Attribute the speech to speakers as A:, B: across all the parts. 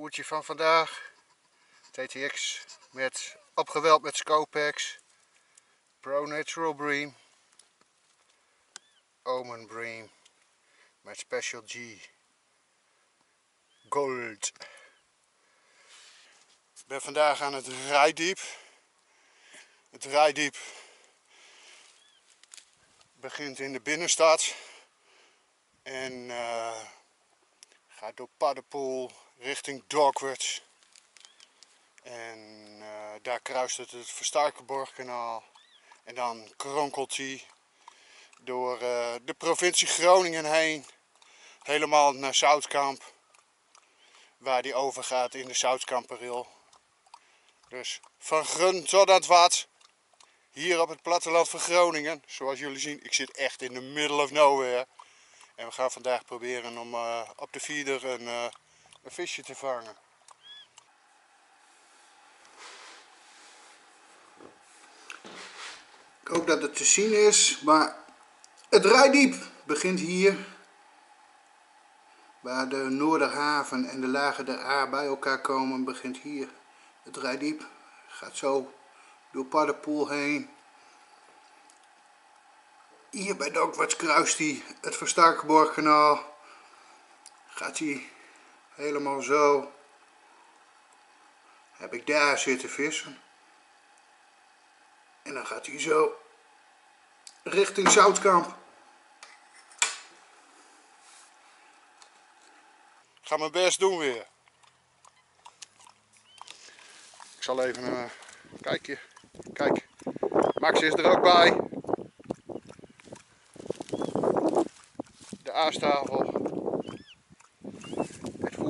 A: Voertje van vandaag. TTX met opgeweld met Scopex. Pro Natural Bream. Omen Bream. Met Special G. Gold. Ik ben vandaag aan het rijdiep. Het rijdiep begint in de binnenstad en uh, gaat door Paddepoel richting Dogwarts. En uh, daar kruist het het. En dan kronkelt hij door uh, de provincie Groningen heen. Helemaal naar Zoutkamp. Waar die overgaat in de Zoutkamperil. Dus van Grun tot aan Wat. Hier op het platteland van Groningen. Zoals jullie zien, ik zit echt in the middle of nowhere. En we gaan vandaag proberen om uh, op de feeder een, een visje te vangen. Ik hoop dat het te zien is, maar het rijdiep begint hier. Waar de Noorderhaven en de Lage der Aar bij elkaar komen, begint hier het rijdiep. Gaat zo door Paddepoel heen. Hier bij Dokwarts kruist hij het Verstakenborgkanaal. Gaat hij helemaal zo. Heb ik daar zitten vissen. En dan gaat hij zo richting Zoutkamp. Ik ga mijn best doen weer. Ik zal even een uh, kijkje. Kijk, Max is er ook bij. De aastafel.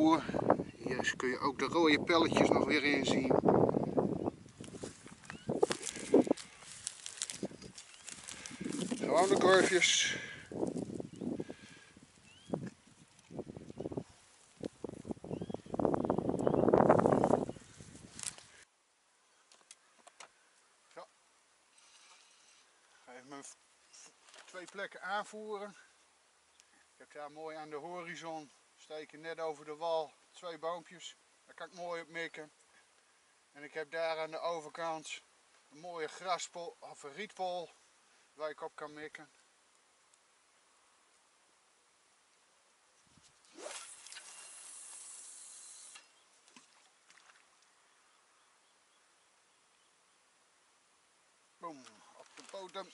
A: Hier kun je ook de rode pelletjes nog weer in zien. Gewone korfjes. Zo. Even mijn twee plekken aanvoeren. Ik heb daar mooi aan de horizon steken net over de wal twee boompjes. Daar kan ik mooi op mikken. En ik heb daar aan de overkant een mooie graspol of een rietpol waar ik op kan mikken. Boom, op de bodem.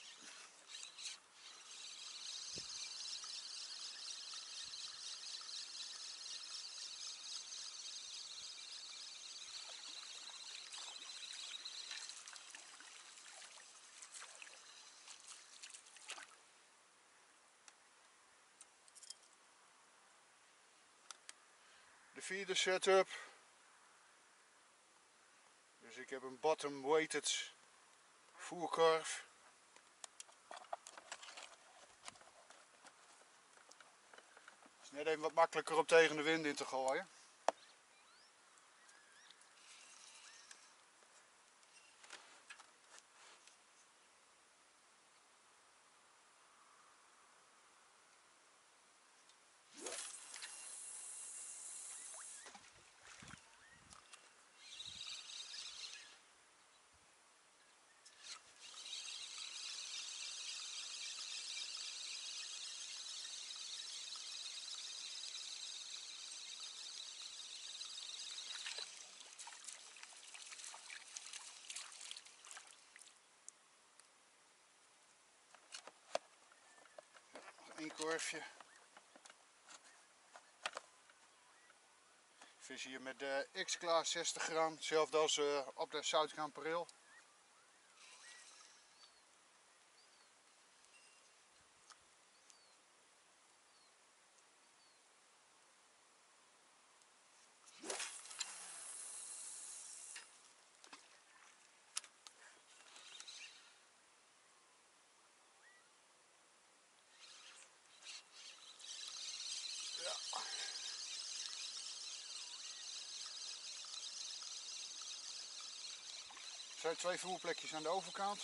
A: De feeder setup. Dus ik heb een bottom weighted voerkorf. is net even wat makkelijker om tegen de wind in te gooien. Korfje. Vis hier met de X-Class 60 gram, hetzelfde als uh, op de Zoutkamperil. zijn twee voerplekjes aan de overkant.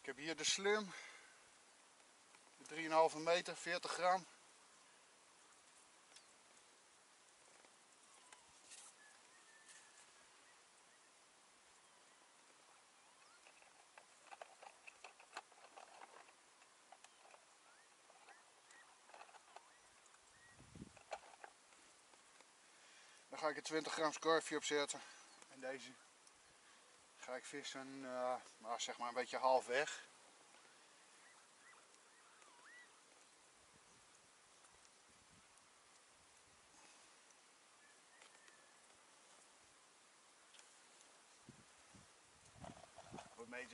A: Ik heb hier de slum 3,5 meter, 40 gram. Dan ga ik er 20 gram scorfje op zetten. En deze ga ik vissen, uh, maar zeg maar een beetje halfweg. Een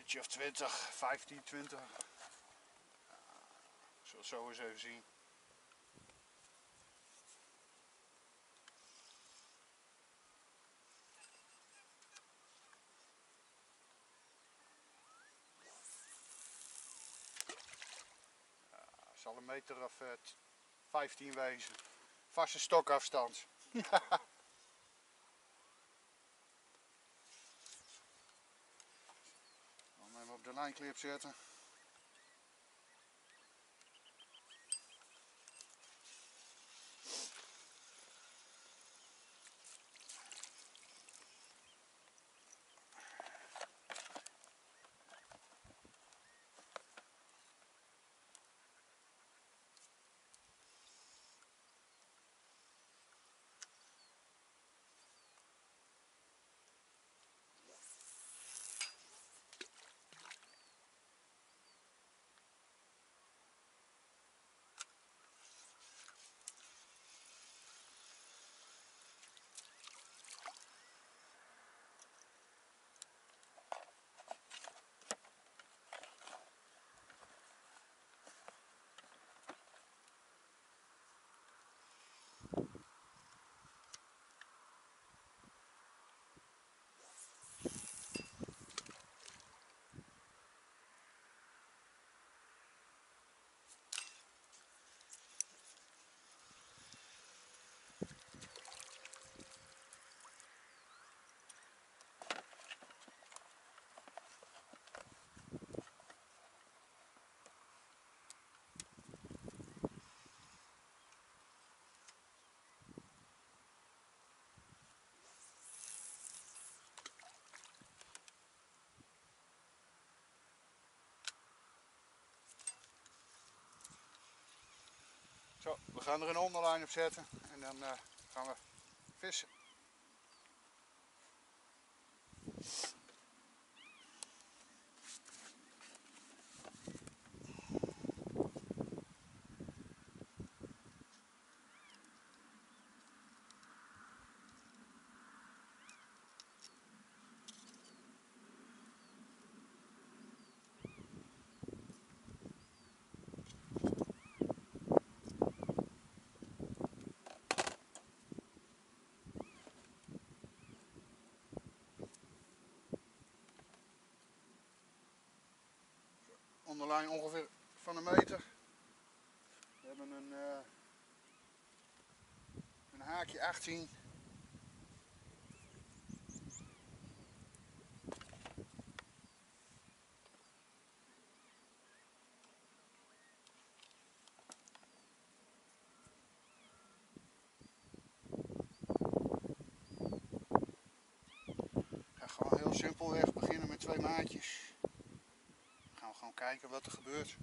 A: metertje of 20, 15, 20. Zullen zo eens even zien. zal een meter of uh, 15 wezen. Vaste stokafstand. Dan de lijnklip zetten. Zo, we gaan er een onderlijn op zetten en dan uh, gaan we vissen. Onderlijn ongeveer van een meter. We hebben een, uh, een haakje 18. Ik ga gewoon heel simpelweg beginnen met twee maatjes gewoon kijken wat er gebeurt.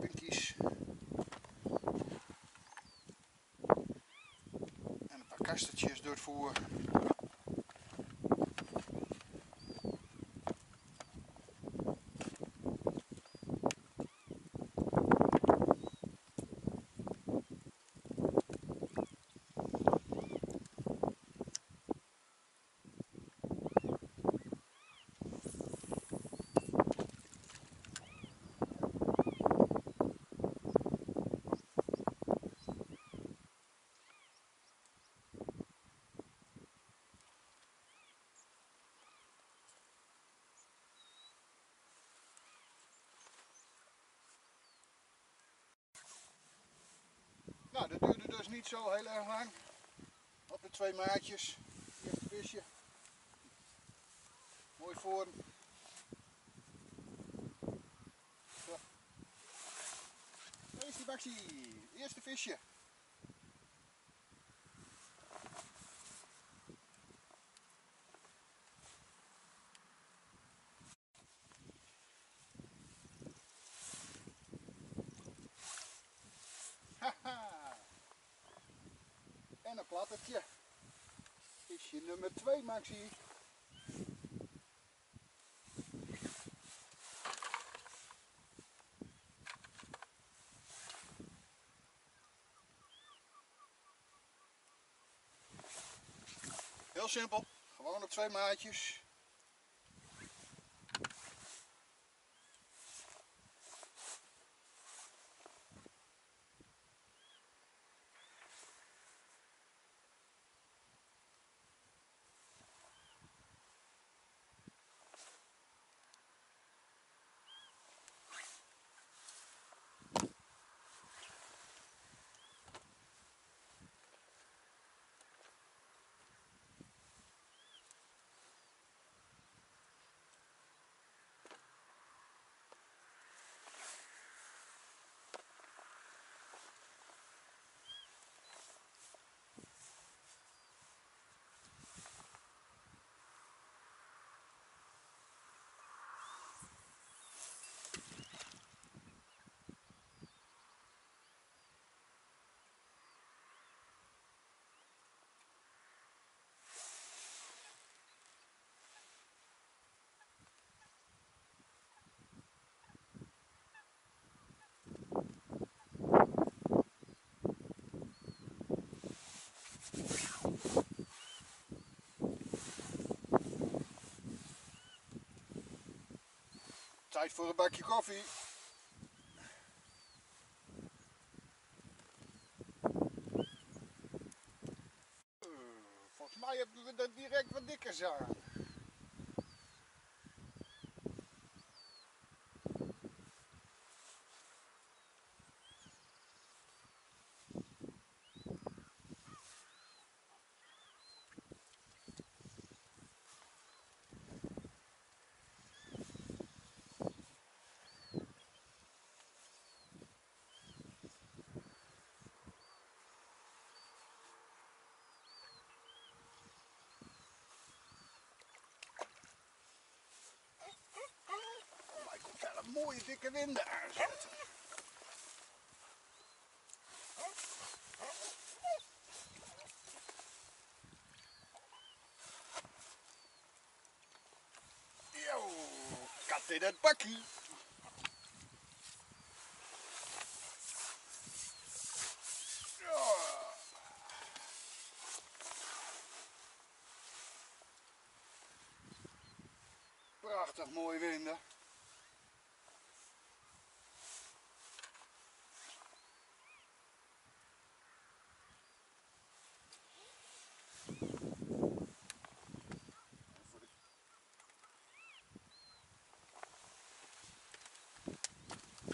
A: Pinkies. En een paar kastertjes door het voer. Nou, dat duurde dus niet zo heel erg lang. Op de twee maatjes. Eerste visje. Mooi vorm. Zo. Maxie. Eerste visje. En een plattertje. Visje nummer 2, Maxie. Heel simpel. Gewoon op twee maatjes. Tijd voor een bakje koffie. Eh, Volgens mij hebben we er direct wat dikkers aan. Mooie dikke winden aanzetten. Yo, kat in het bakkie.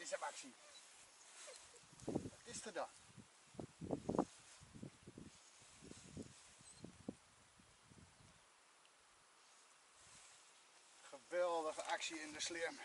A: bliksemactie. Wat is er dan? Geweldige actie in de slim.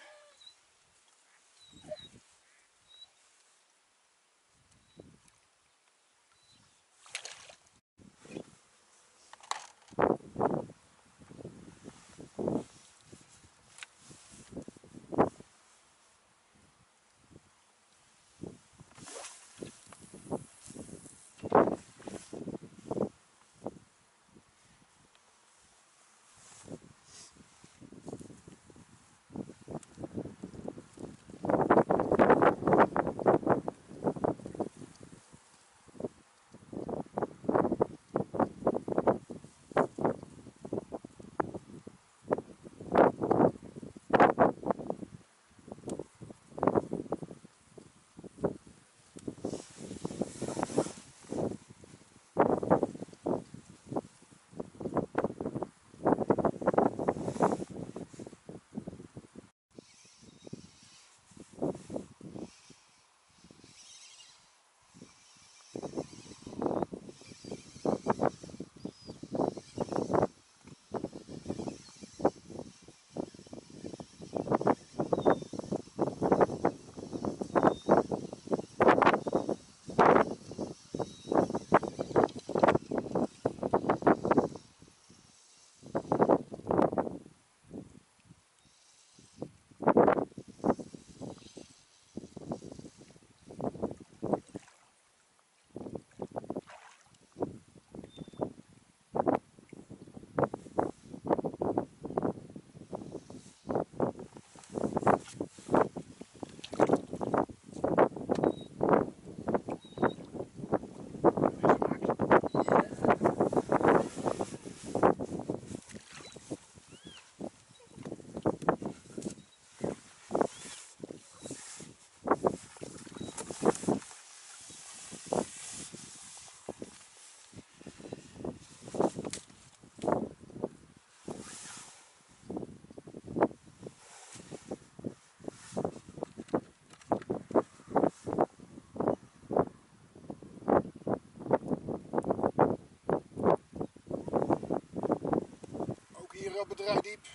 A: Het Rijdiep.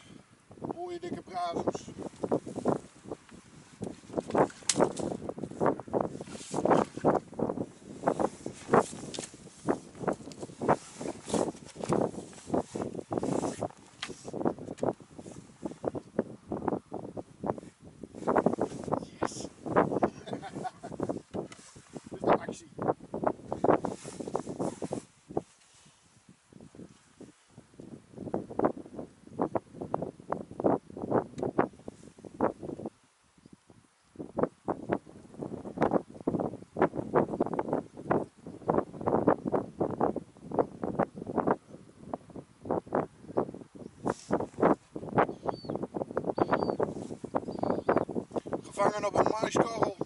A: Mooie dikke brazers. Gevangen op een maiskorrel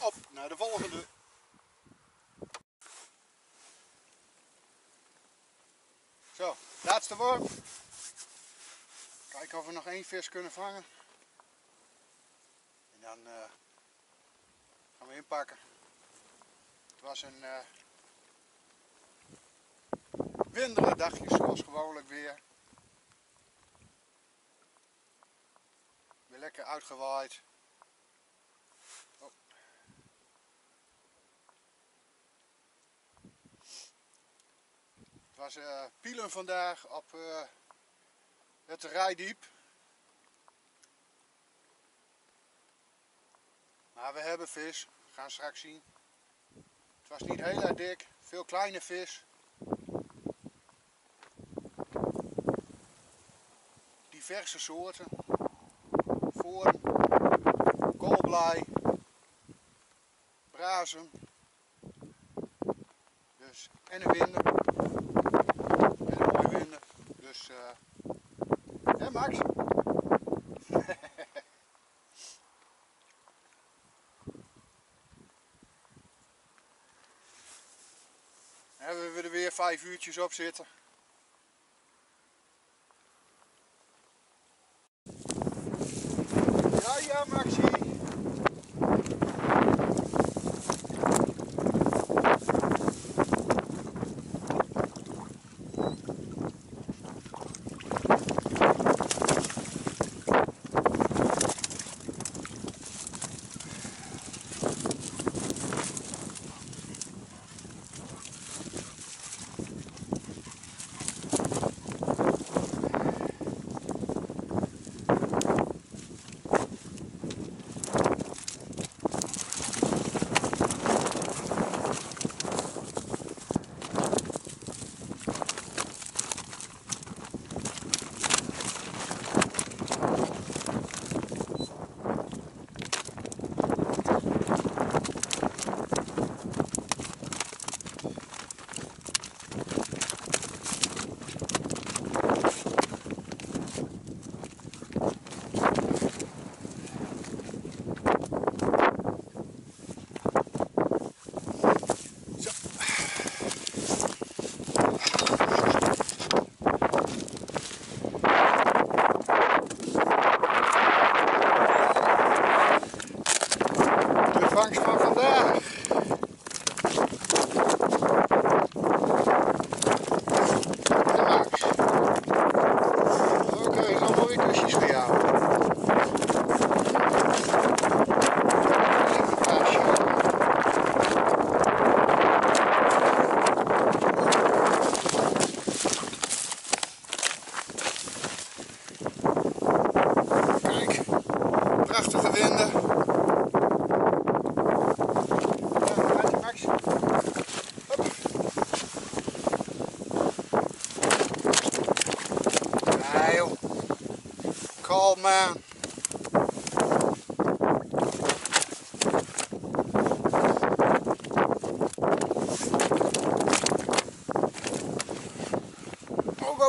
A: Op naar de volgende. Zo, laatste worm. Kijken of we nog één vis kunnen vangen. En dan eh, gaan we inpakken. Het was een uh, windere dagje zoals gewoonlijk weer. Lekker uitgewaaid. Het was uh, pielen vandaag op uh, het rijdiep. Maar we hebben vis, we gaan straks zien. Het was niet heel erg dik, veel kleine vis. Diverse soorten. Voor, koolblij, brazen. Dus, en een winder. En een mooie winder. Dus, uh, hè Max? hebben we er weer vijf uurtjes op zitten.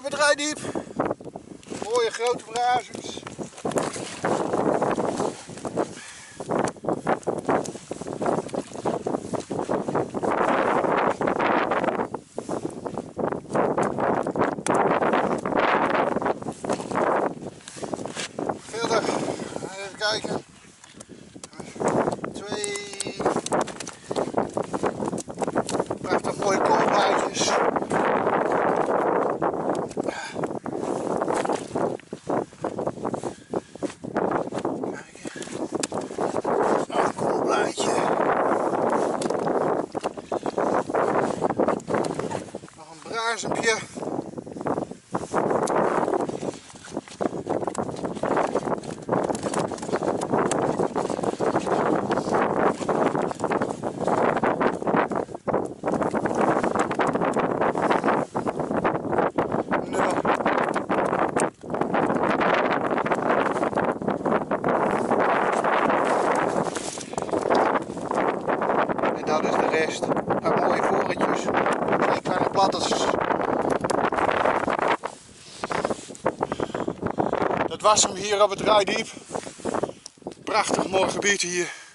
A: Het rijdiep. Mooie grote brazers. Verder, even kijken. Twee prachtig mooie koolblaadjes. Kijken. Nog een koolblaadje. Nog een brazempje. Nou. En dat is de rest. Een mooie voorretjes. Twee kleine platters. Dat was hem hier op het Rijdiep. Prachtig mooi gebied hier.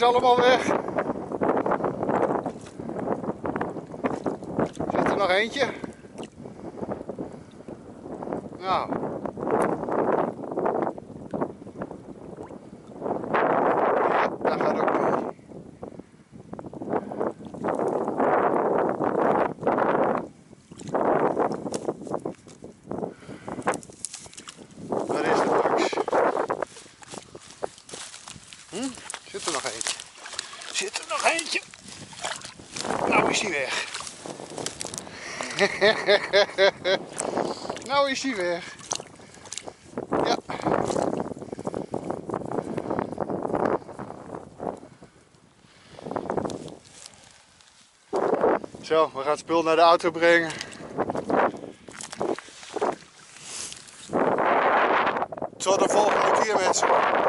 A: Is allemaal weg. Zit er nog eentje? Nou. Ja, daar gaat ook mee. Waar is de Max? Hm? Zit er nog eentje? Zit er nog eentje? Nou is hij weg. nou is hij weg. Ja. Zo, we gaan het spul naar de auto brengen. Tot de volgende keer mensen.